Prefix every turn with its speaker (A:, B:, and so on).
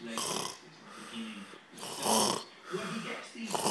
A: slave. It's the beginning. Of the when he gets these